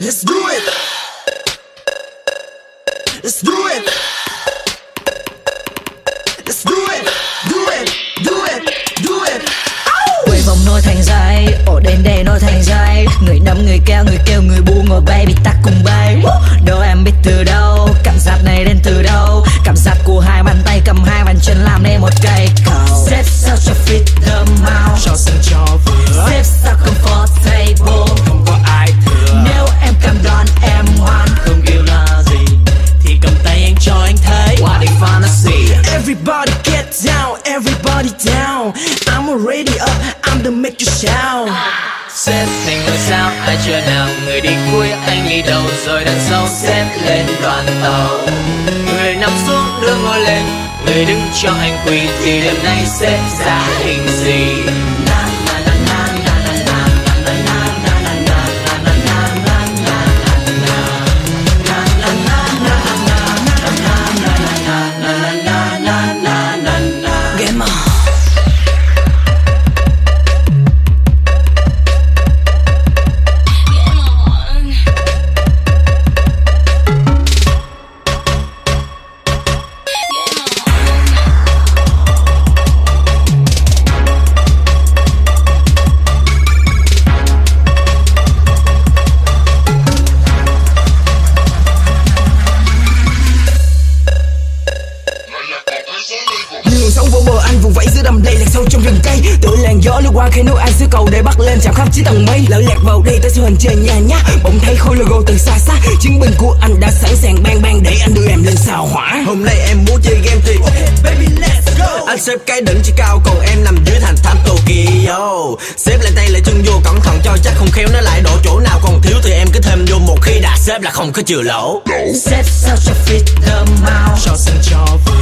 Let's do it. Let's do it. Let's do it. Do it. Do it. Do it. quay vòng nối thành dài, ổ đen đè nối thành dài. người nắm người kéo người kêu người bu ngồi bay bị tắc cùng bay everybody get down, everybody down. I'm already up, I'm the make you shout. Xếp thành ngôi sao? Ai chưa nào? Người đi cuối, anh đi đầu, rồi đằng sau xếp lên đoàn tàu. Người nằm xuống, đưa ngồi lên. Người đứng cho anh quỳ, thì đêm nay sẽ ra hình gì? Đường sống vô bờ anh vùng vẫy giữa đầm lầy lạc sâu trong rừng cây. Tựa làn gió lướt qua khi nước ai xứ cầu để bắt lên chạm khắp chín tầng mây. Lỡ lạc vào đây tới siêu hình trên nhà nhá. Bỗng thấy khối logo từ xa xa Chiến binh của anh đã sẵn sàng bang bang để anh đưa em lên sao hỏa. Hôm nay em muốn chơi game thì okay, baby let's go. Anh xếp cái đỉnh chỉ cao còn em nằm dưới thành tháp Tokyo. Xếp lên tay lại chân vô cẩn thận cho chắc không khéo nó lại đổ chỗ nào. Còn thiếu thì em cứ thêm vô một khi đã xếp là không có chừa lỗ. Xếp sao cho fit the mouth Cho sân cho vừa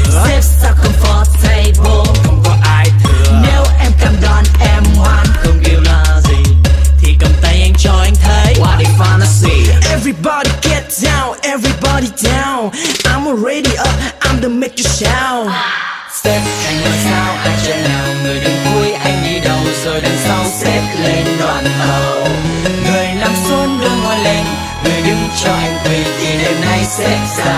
down, everybody down. I'm already up, I'm the make you shout. Step anh ngôi sao ai chưa nào Người đứng cuối, anh đi đầu rồi đằng sau xếp lên đoạn tàu. Người nằm xuống đưa ngồi lên, Người đứng cho anh quỳ thì đêm nay xếp ra